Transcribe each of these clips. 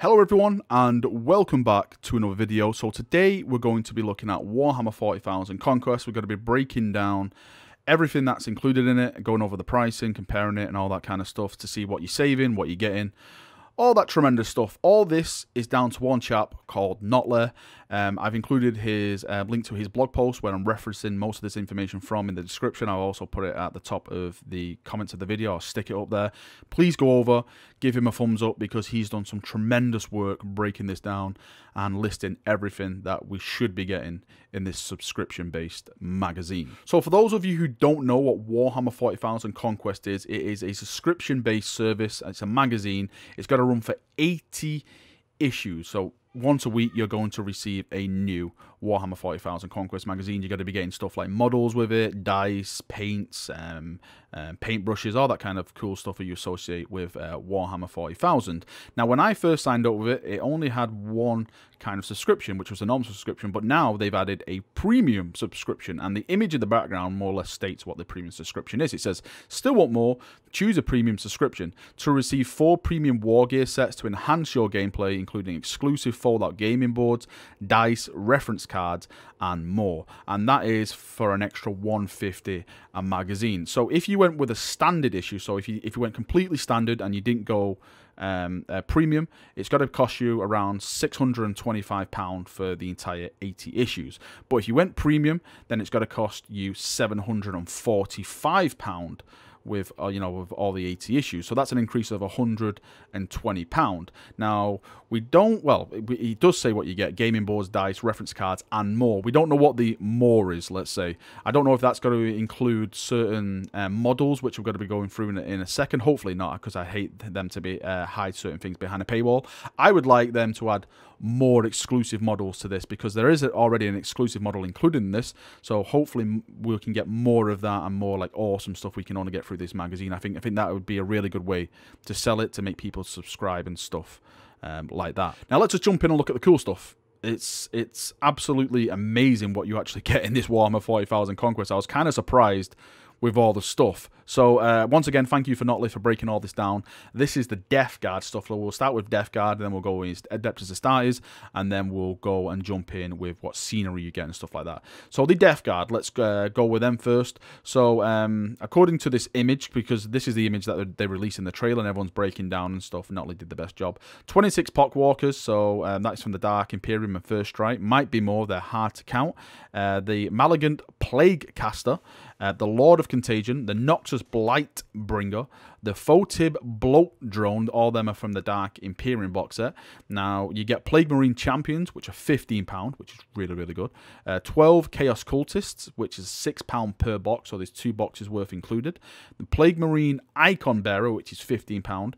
Hello everyone and welcome back to another video. So today we're going to be looking at Warhammer 40,000 Conquest. We're going to be breaking down everything that's included in it, going over the pricing, comparing it and all that kind of stuff to see what you're saving, what you're getting, all that tremendous stuff. All this is down to one chap called Knotley. Um, I've included his uh, link to his blog post where I'm referencing most of this information from in the description. I'll also put it at the top of the comments of the video. I'll stick it up there. Please go over, give him a thumbs up because he's done some tremendous work breaking this down and listing everything that we should be getting in this subscription-based magazine. So for those of you who don't know what Warhammer 40,000 Conquest is, it is a subscription-based service. It's a magazine. It's got to run for 80 issues. So once a week you're going to receive a new Warhammer 40,000 Conquest magazine. You're going to be getting stuff like models with it, dice, paints, um, um, paintbrushes, all that kind of cool stuff that you associate with uh, Warhammer 40,000. Now, when I first signed up with it, it only had one kind of subscription, which was a normal subscription, but now they've added a premium subscription, and the image in the background more or less states what the premium subscription is. It says, still want more? Choose a premium subscription to receive four premium war gear sets to enhance your gameplay, including exclusive fold-out gaming boards, dice, reference cards, and more. And that is for an extra 150 a magazine. So if you went with a standard issue, so if you if you went completely standard and you didn't go um, uh, premium, it's got to cost you around £625 for the entire 80 issues. But if you went premium, then it's got to cost you £745 with uh, you know with all the 80 issues. So that's an increase of 120 pound. Now we don't well he does say what you get gaming boards dice reference cards and more. We don't know what the more is let's say. I don't know if that's going to include certain uh, models which we're going to be going through in a, in a second. Hopefully not because i hate them to be uh, hide certain things behind a paywall. I would like them to add more exclusive models to this because there is already an exclusive model included in this. So hopefully we can get more of that and more like awesome stuff we can only get through through this magazine. I think I think that would be a really good way to sell it to make people subscribe and stuff um, like that. Now let's just jump in and look at the cool stuff. It's it's absolutely amazing what you actually get in this Warhammer 40,000 Conquest. I was kind of surprised with all the stuff. So uh, once again, thank you for Knotley for breaking all this down. This is the Death Guard stuff. We'll start with Death Guard, then we'll go with Adeptus Astartes, and then we'll go and jump in with what scenery you get and stuff like that. So the Death Guard, let's uh, go with them first. So um, according to this image, because this is the image that they released in the trailer, and everyone's breaking down and stuff, Knotley did the best job. 26 Poxwalkers, so um, that's from the Dark Imperium and First Strike. Might be more, they're hard to count. Uh, the Malignant Plague Caster, uh, the Lord of Contagion, the Noxus Blight Bringer, the Photib Bloat Drone, all them are from the Dark Imperium box set. Now, you get Plague Marine Champions, which are £15, which is really, really good. Uh, 12 Chaos Cultists, which is £6 per box, so there's two boxes worth included. The Plague Marine Icon Bearer, which is £15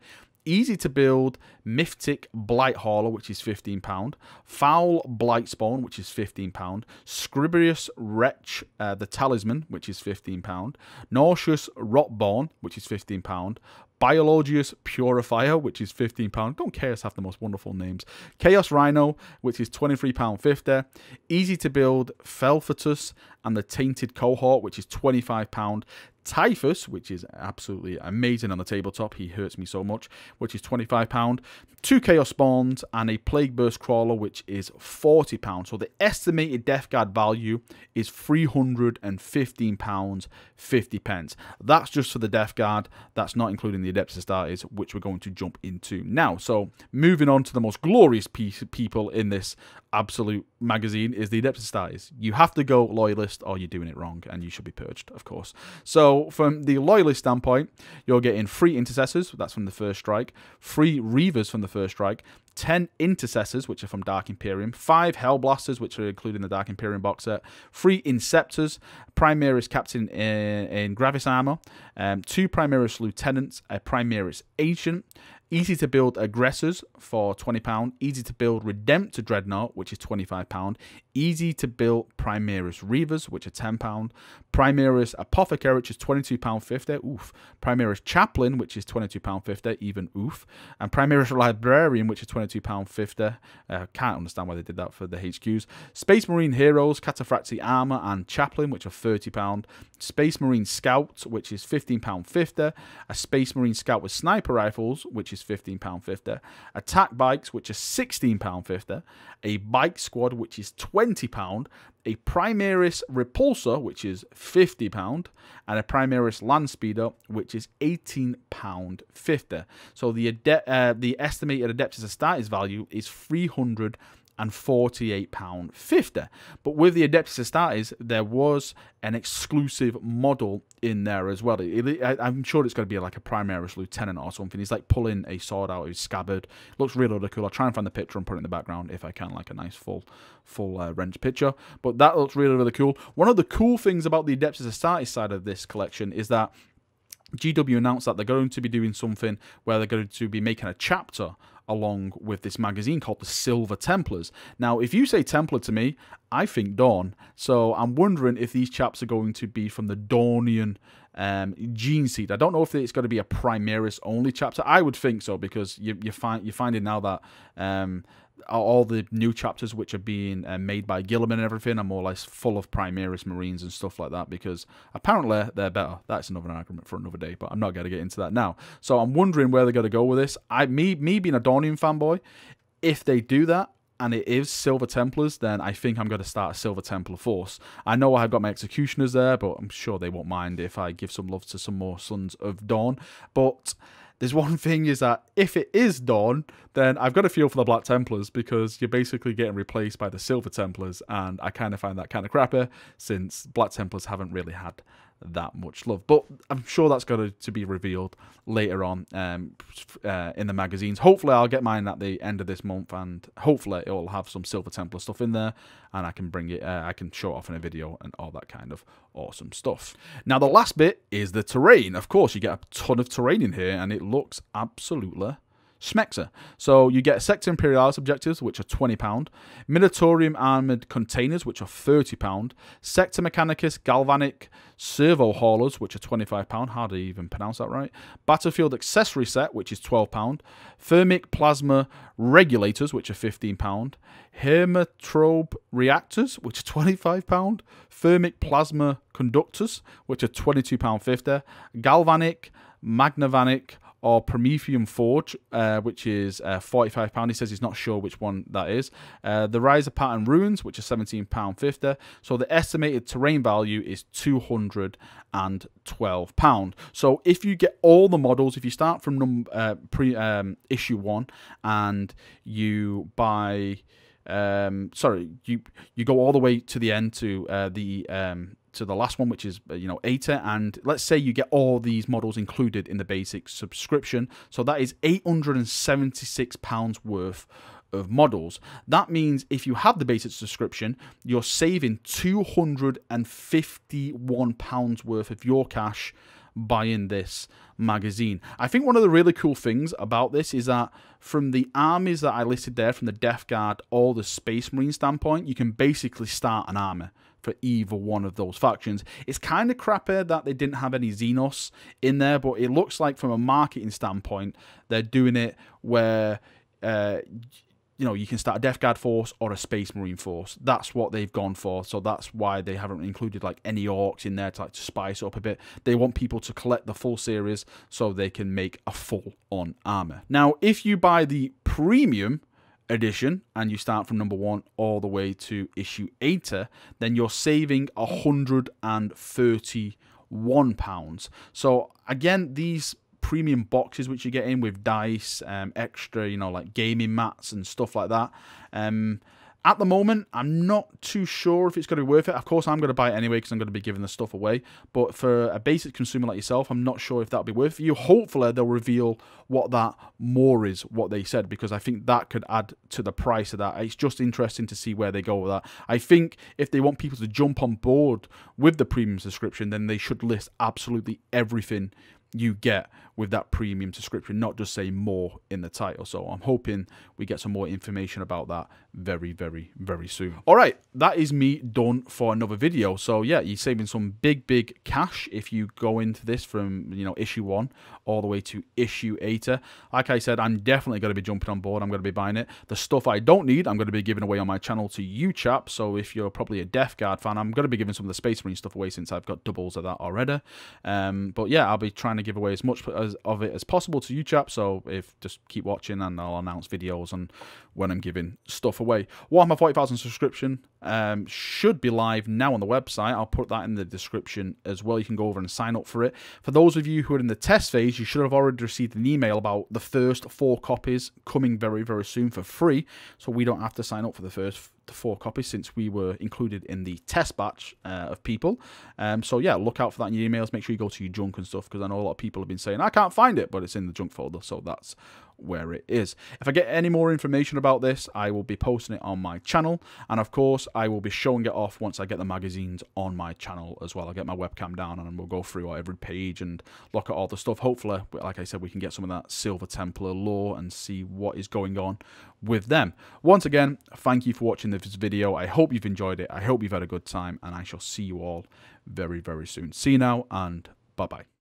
easy to build Myphitic Blight-Hauler, which is £15, Foul Blight Spawn, which is £15, Scribbus Wretch, uh, the Tallyman, which is £15, Nauseous Rotbone, which is £15, Biologus Putrifier, which is £15. Don't Chaos have the most wonderful names. Chaos Rhino, which is £23.50. Easy to build Felthius and the Tainted Cohort, which is £25. Typhus, which is absolutely amazing on the tabletop. He hurts me so much, which is £25. Two Chaos Spawns and a Plague Burst Crawler, which is £40. So the estimated Death Guard value is £315, 50 pence. That's just for the Death Guard. That's not including the Adeptus Astartes, which we're going to jump into now. So moving on to the most glorious piece people in this absolute magazine is the Adeptus Astartes. You have to go Loyalist or you're doing it wrong and you should be purged, of course. So from the Loyalist standpoint, you're getting three Intercessors, that's from the First Strike, three Reavers from the First Strike, 10 Intercessors, which are from Dark Imperium, 5 Hellblasters, which are included in the Dark Imperium box set, 3 Inceptors, Primaris Captain in, in Gravis Armor, um, 2 Primaris Lieutenants, a Primaris Ancient, Easy to build Aggressors for £20. Easy to build Redemptor Dreadnought, which is £25. Easy to build Primaris Reavers, which are £10, Primaris Apothecary, which is £22.50, oof, Primaris Chaplain, which is £22.50, even oof, and Primaris Librarian, which is £22.50. Uh, can't understand why they did that for the HQs. Space Marine Heroes, Cataphractii Armour, and Chaplain, which are £30. Space Marine Scout, which is £15.50. A Space Marine Scout with sniper rifles, which is £15.50. Attack Bikes, which are £16.50. A Bike Squad, which is £20 a Primaris Repulsor, which is £50, and a Primaris Landspeeder, which is £18.50. So the uh, the estimated Adeptus Astartes value is 300 and £48.50. But with the Adeptus Astartes, there was an exclusive model in there as well. It, it, I, am sure it's going to be like a Primaris Lieutenant or something. He's like pulling a sword out of his scabbard. Looks really, really cool. I'll try and find the picture and put it in the background if I can, like a nice full full uh, wrench picture. But that looks really, really cool. One of the cool things about the Adeptus Astartes side of this collection is that GW announced that they're going to be doing something where they're going to be making a chapter along with this magazine called the Silver Templars. Now, if you say Templar to me, I think Dorn. So I'm wondering if these chaps are going to be from the Dornian um, gene seed. I don't know if it's going to be a Primaris only chapter. I would think so because you, you find you're finding now that um, all the new chapters which are being uh, made by Guilliman and everything are more or less full of Primaris Marines and stuff like that because apparently they're better. That's another argument for another day, but I'm not going to get into that now. So I'm wondering where they're going to go with this. I me me being a Dornian fanboy, if they do that, and it is Silver Templars, then I think I'm going to start a Silver Templar force. I know I've got my Executioners there, but I'm sure they won't mind if I give some love to some more Sons of Dorn. But there's one thing is that if it is Dorn, then I've got a feel for the Black Templars because you're basically getting replaced by the Silver Templars, and I kind of find that kind of crappy since Black Templars haven't really had that much love. But I'm sure that's going to be revealed later on um, uh, in the magazines. Hopefully, I'll get mine at the end of this month, and hopefully, it will have some Silver Templar stuff in there, and I can bring it, uh, I can show it off in a video and all that kind of awesome stuff. Now, the last bit is the terrain. Of course, you get a ton of terrain in here, and it looks absolutely Schmexer. So you get Sector Imperialis objectives, which are £20, Munitorum armoured containers, which are £30, Sector Mechanicus galvanic servo haulers, which are £25, hard to even pronounce that right, Battlefield accessory set, which is £12, Thermic plasma regulators, which are £15, Haemotrope reactors, which are £25, Thermic plasma conductors, which are £22.50, Galvanic, Magnavanic, or Promethium Forge, uh, which is uh, £45. He says he's not sure which one that is. Uh, the Ryza Pattern Ruins, which is £17.50. So the estimated terrain value is £212. So if you get all the models, if you start from uh, pre um, issue one and you buy um, sorry, you you go all the way to the end to uh, the um, to the last one, which is uh, you know ATA, and let's say you get all these models included in the basic subscription, so that is eight hundred and seventy six pounds worth of models. That means if you have the basic subscription, you're saving two hundred and fifty one pounds worth of your cash buying this magazine. I think one of the really cool things about this is that from the armies that I listed there, from the Death Guard or the Space Marine standpoint, you can basically start an army for either one of those factions. It's kind of crappy that they didn't have any Xenos in there, but it looks like from a marketing standpoint, they're doing it where uh, you know, you can start a Death Guard force or a Space Marine force. That's what they've gone for. So that's why they haven't included like any orcs in there to like to spice up a bit. They want people to collect the full series so they can make a full on armor. Now, if you buy the premium edition and you start from number one all the way to issue 80, then you're saving 131 pounds. So again, these premium boxes which you get in with dice, um, extra, you know, like gaming mats and stuff like that. Um, at the moment, I'm not too sure if it's going to be worth it. Of course, I'm going to buy it anyway because I'm going to be giving the stuff away. But for a basic consumer like yourself, I'm not sure if that'll be worth it you. Hopefully, they'll reveal what that more is, what they said, because I think that could add to the price of that. It's just interesting to see where they go with that. I think if they want people to jump on board with the premium subscription, then they should list absolutely everything you get with that premium subscription, not just say more in the title. So I'm hoping we get some more information about that very, very, very soon. All right, that is me done for another video. So yeah, you're saving some big, big cash if you go into this from, you know, issue one all the way to issue eight. Like I said, I'm definitely going to be jumping on board. I'm going to be buying it. The stuff I don't need, I'm going to be giving away on my channel to you chaps. So if you're probably a Death Guard fan, I'm going to be giving some of the Space Marine stuff away since I've got doubles of that already. Um, but yeah, I'll be trying to give away as much as, of it as possible to you chaps. So if just keep watching and I'll announce videos and when I'm giving stuff away. Warhammer 40,000 subscription um, should be live now on the website. I'll put that in the description as well. You can go over and sign up for it. For those of you who are in the test phase, you should have already received an email about the first four copies coming very, very soon for free. So we don't have to sign up for the first four copies since we were included in the test batch uh, of people. Um, so yeah, look out for that in your emails. Make sure you go to your junk and stuff because I know a lot of people have been saying I can't find it, but it's in the junk folder. So that's where it is. If I get any more information about this, I will be posting it on my channel. And of course, I will be showing it off once I get the magazines on my channel as well. I'll get my webcam down and we'll go through every page and look at all the stuff. Hopefully, like I said, we can get some of that Silver Templar lore and see what is going on with them. Once again, thank you for watching this video. I hope you've enjoyed it. I hope you've had a good time and I shall see you all very, very soon. See you now and bye-bye.